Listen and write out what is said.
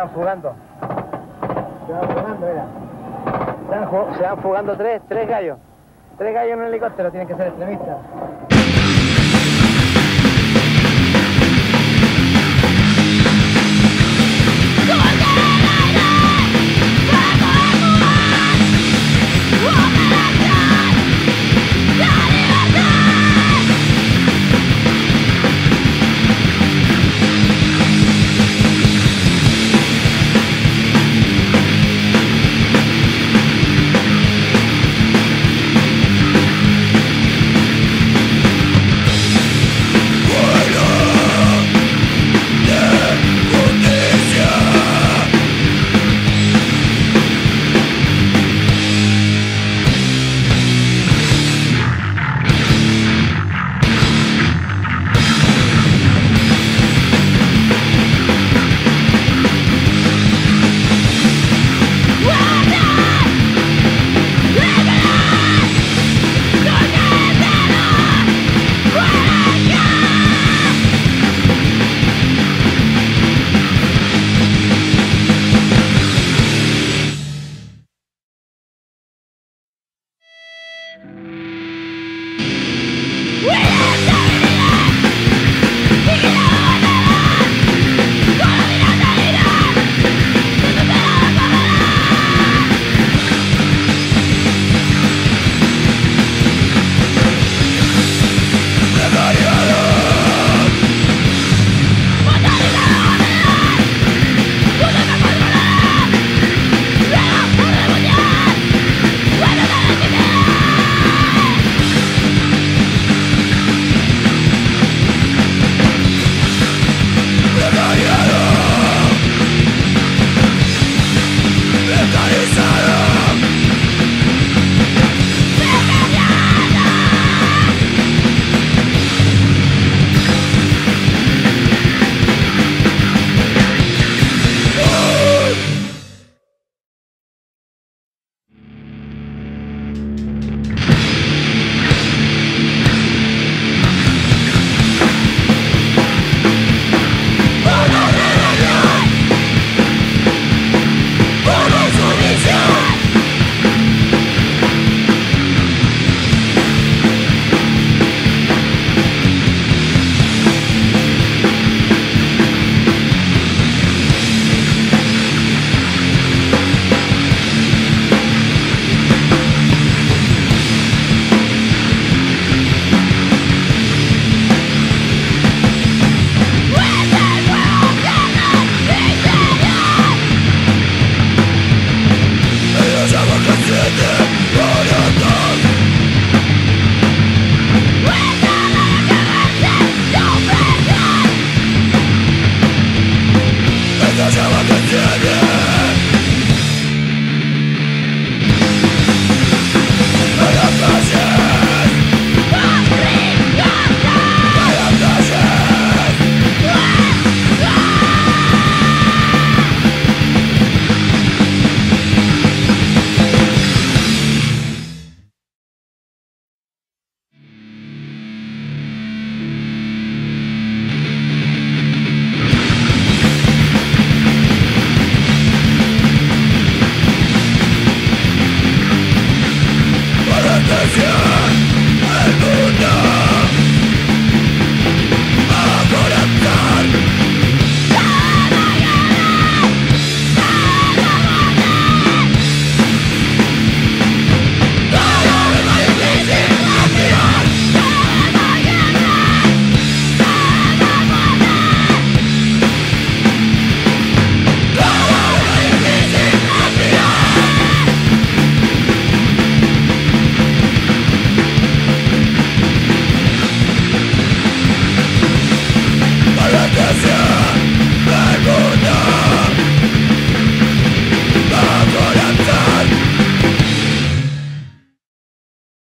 Se van fugando. Se van fugando, mira. Se van, se fugando tres, tres gallos. Tres gallos en un helicóptero, tienen que ser extremistas.